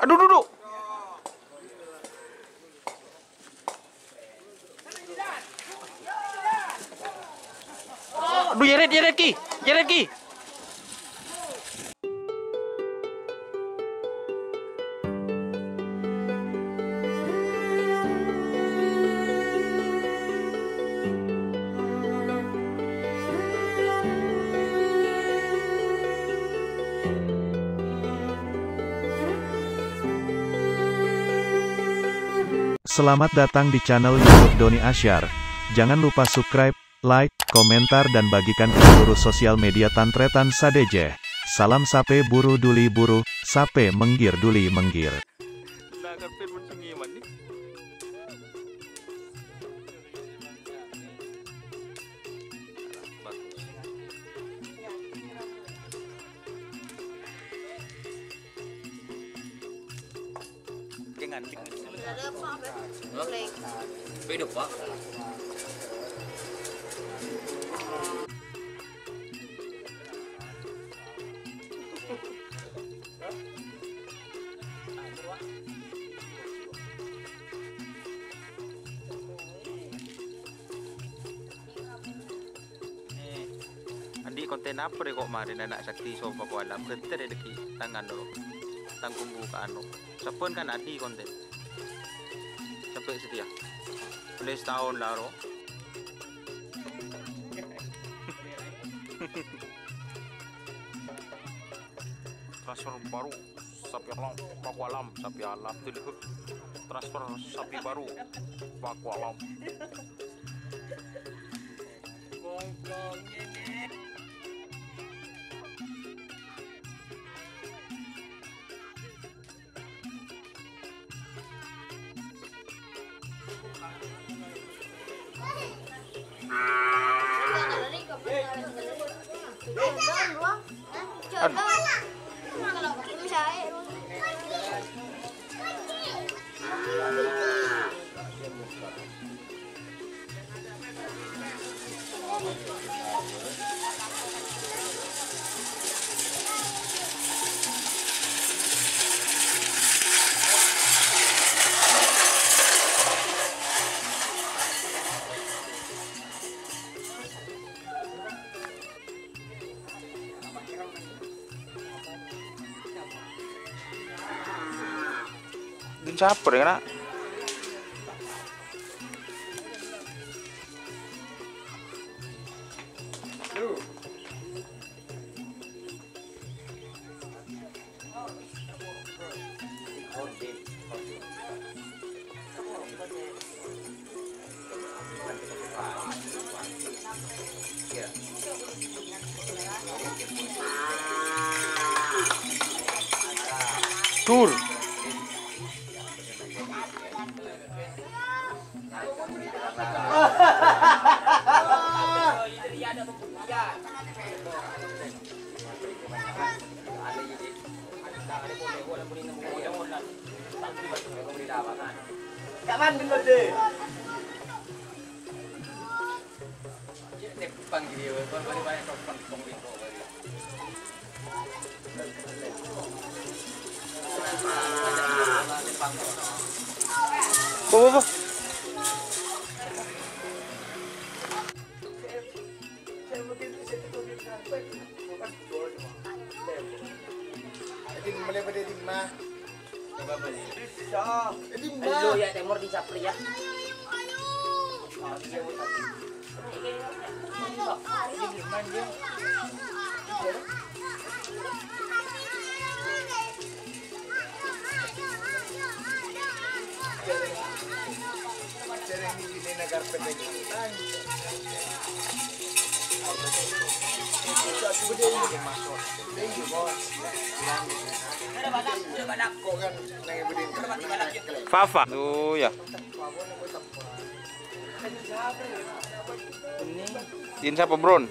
Aduh, duduk. Aduh, yeret, yeret ki, yeret ki. Selamat datang di channel YouTube Doni Asyar. Jangan lupa subscribe, like, komentar dan bagikan ke seluruh sosial media Tantretan Sadeje. Salam sape buru duli buru, sape menggir duli menggir. Beda, Pak. Andi konten apa deh kok kemarin? Anak sakti sofa ko alam kente deh deki tangan dulu tanggung buka anu. Sepun kan adi konten sampai setia boleh setahun lah ro. Transfer baru sapi alam paku alam sapi alam tuh transfer sapi baru paku alam Aduh. Kalau aku misalnya. Caper ya nak Tur. Kaman bener deh. Nek panggil dia, balik banyak kau panggil panggil kau balik. Bo bo bo. beli beli di mah. Coba beli. Bisa. Mah. Ayo. ya di ya. Ayo. Ayo. Ayo. Ayo. Ayo. Thank you. Fafa. Tuh ya. Ini Din siapa, Ini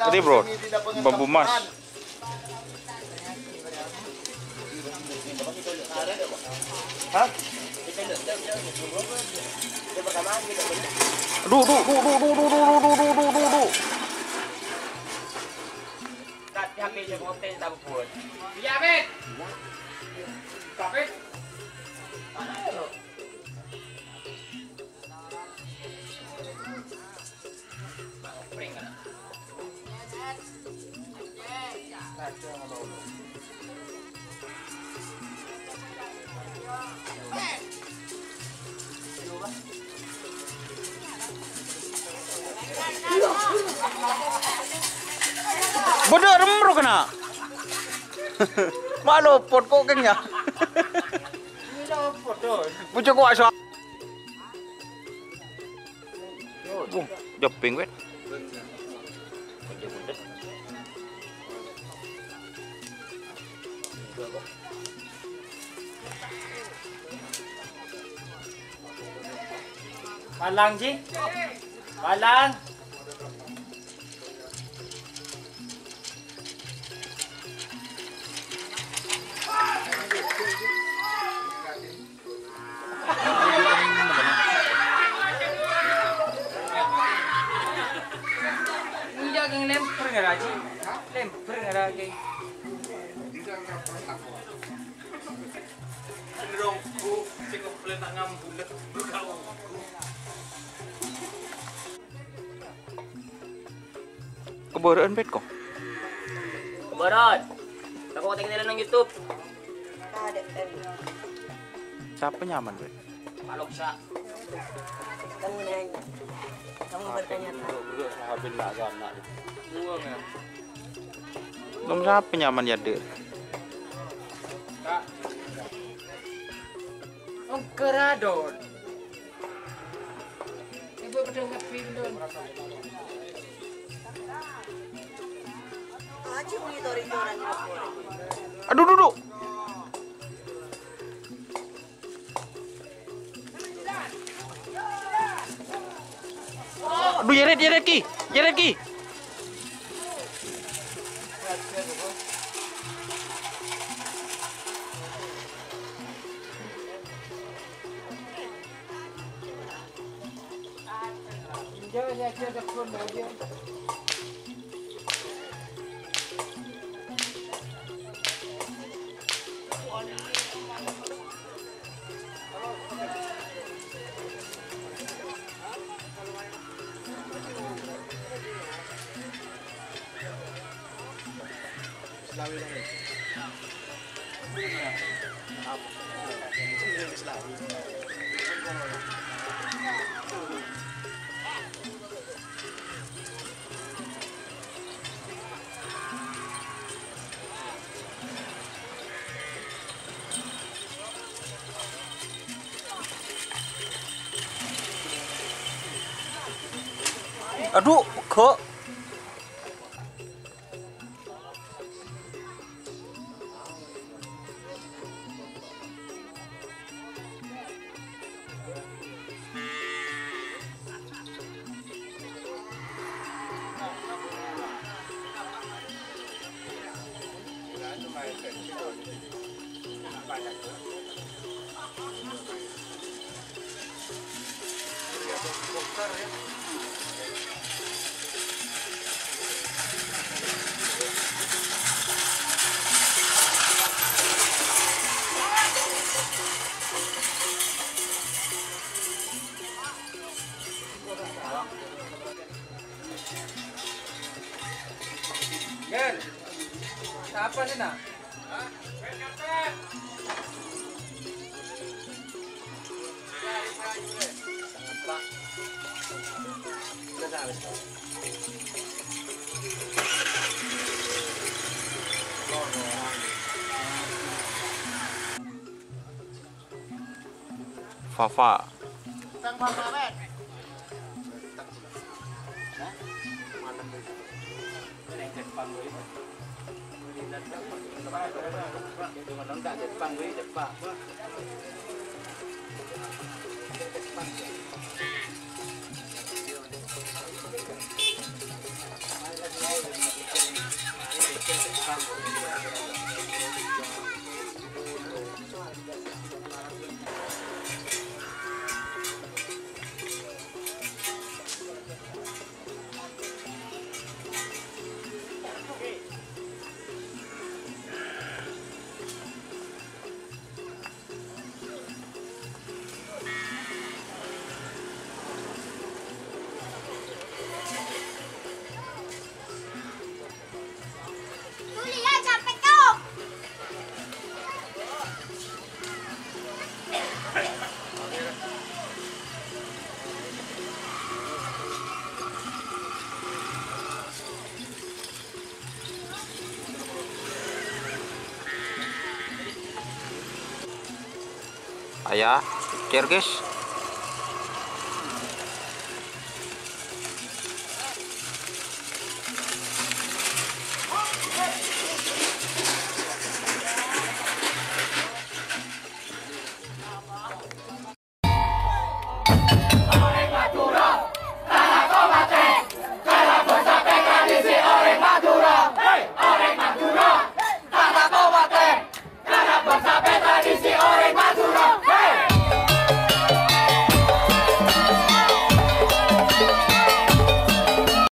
Tadi bro, bambu mas. Hah? Aduh, aduh, aduh, aduh, aduh, aduh, aduh, aduh. Iya, Bet! Kapit! Ano? Pring ka na. Bodoh remro kena. Malu pot kok kengnya. Pucuk kok aso. Oh, joping wet. Palang, Ji. Palang. Aging lemper nga ra, Ji. Lemper nga ra, Ji. Keboraan bet kok. Barod. Ako tingin nila ng YouTube. Siapa nyaman bet? Palok siya. Kamu nanya. Kamu bertanya. Belum siapa nyaman ya deh. Ang karador. Ibu pada Aduh duduk. Aduh Yaret Yaret ki. Yaret ki. Jangan ya kita pun Aduh, kok. Gel. Apa sih nak? ฟาฟาสังความมาแม่ฟังไว้เด็ดปาก Quer dizer, por favor. Ayah, care guys.